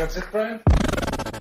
That's it, Brian?